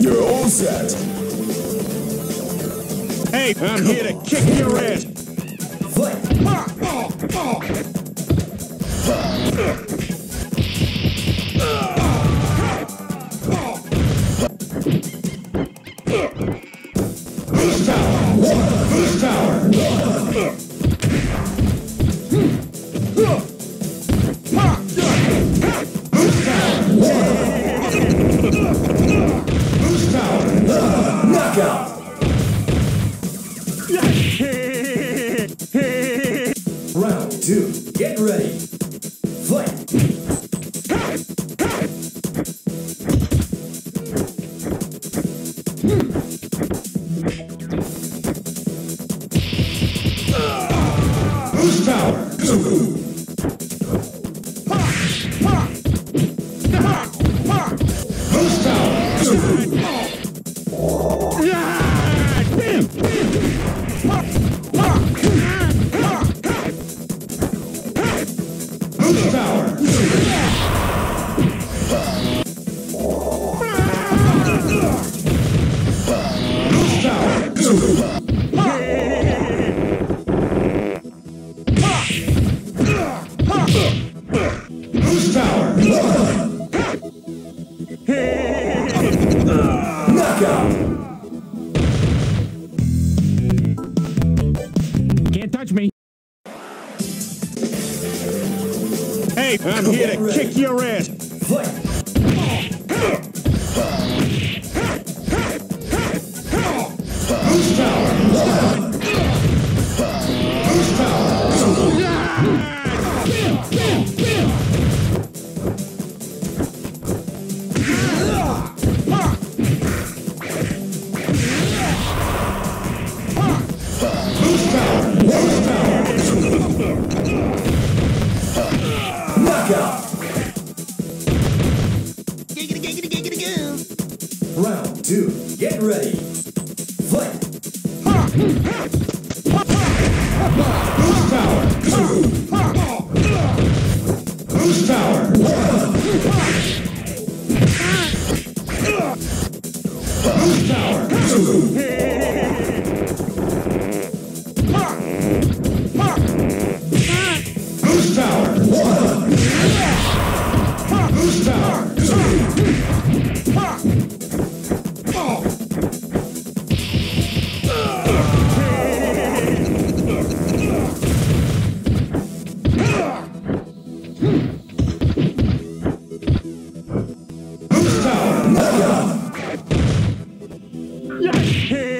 You're all set. Hey, I'm here to kick your ass. Two. Get ready. Fight. Hmm. Ah. Boost power. Boost Boost Hey, I'm here to kick your ass. Round two. Get ready. Fight. Boost power. Boost power. Boost power. Boost power. Boost power. Knockout.